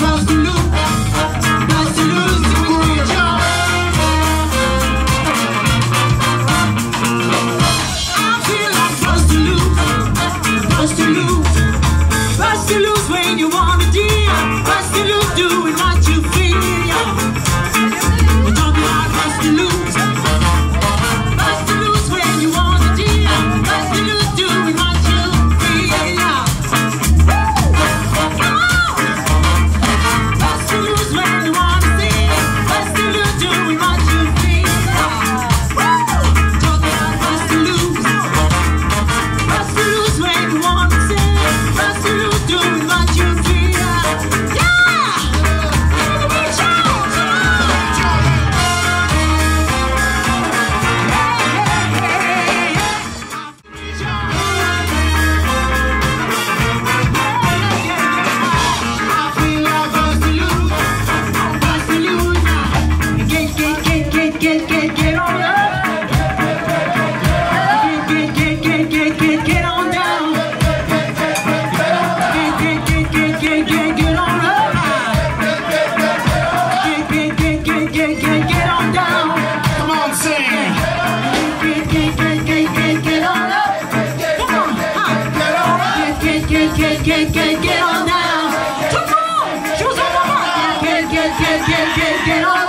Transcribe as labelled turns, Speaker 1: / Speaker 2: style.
Speaker 1: across the Get, get, get, get, get, on down. Come on, shoes on the mark. Get, get, get, get, get, get on